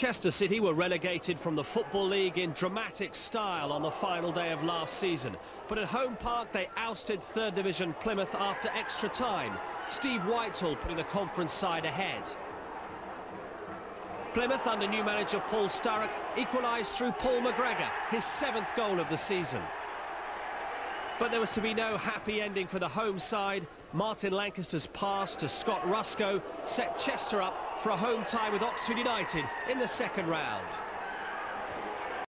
Chester City were relegated from the Football League in dramatic style on the final day of last season. But at home park, they ousted third division Plymouth after extra time. Steve Whitehall putting the conference side ahead. Plymouth under new manager Paul Sturrock equalised through Paul McGregor, his seventh goal of the season. But there was to be no happy ending for the home side. Martin Lancaster's pass to Scott Ruscoe set Chester up for a home tie with Oxford United in the second round.